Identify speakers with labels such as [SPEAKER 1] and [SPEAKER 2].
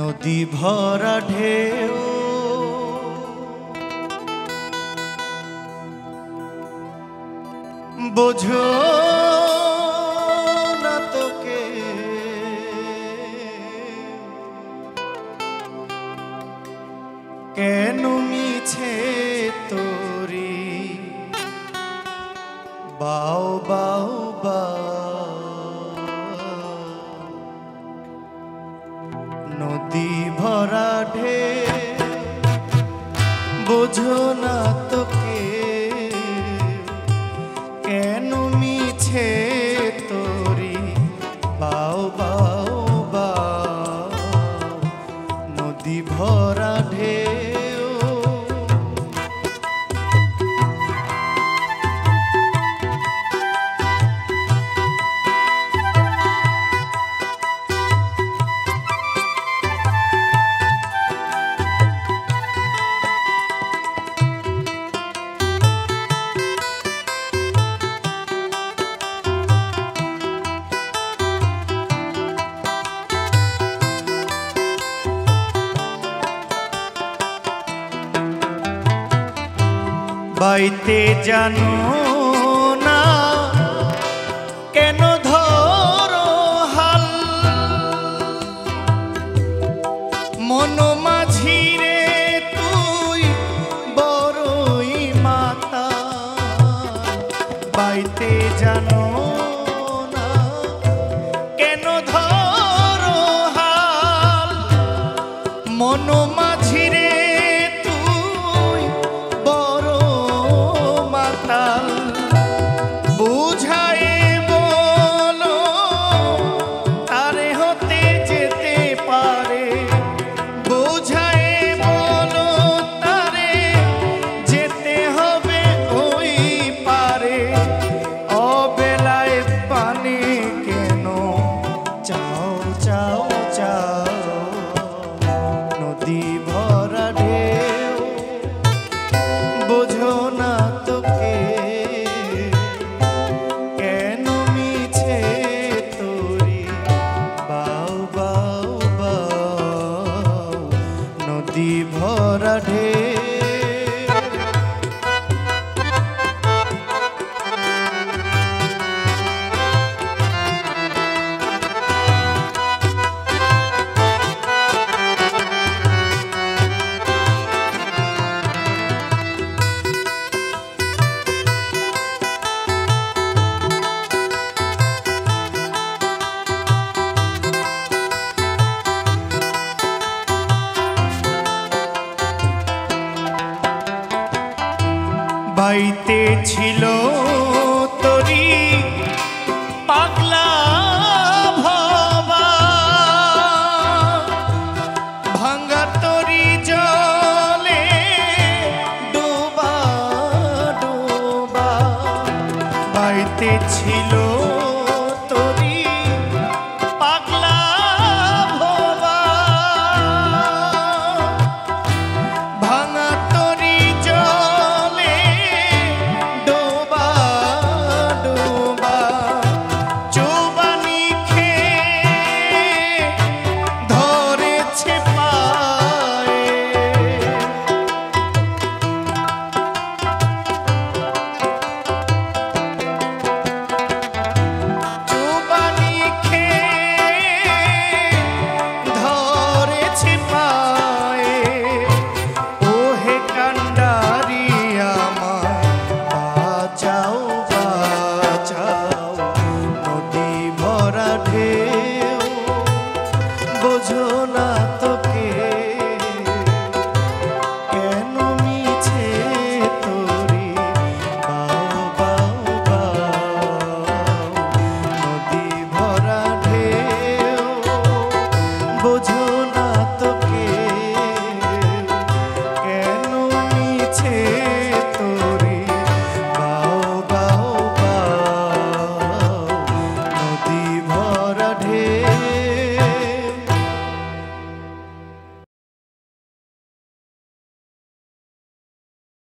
[SPEAKER 1] নদী ভরা ঢেউ। বোঝো না তোকে। কেন মিছে তোরি? বাও বাও। নদী ভরা ঢে বোঝো না তোকে কেন মিছে বাইতে জানো না? কেন ধরো হাল? মন মাঝিরে তুই বড়ই মাতা। বাইতে জানো নদী ভরা ঢেউ বাইতে ছিল বোঝো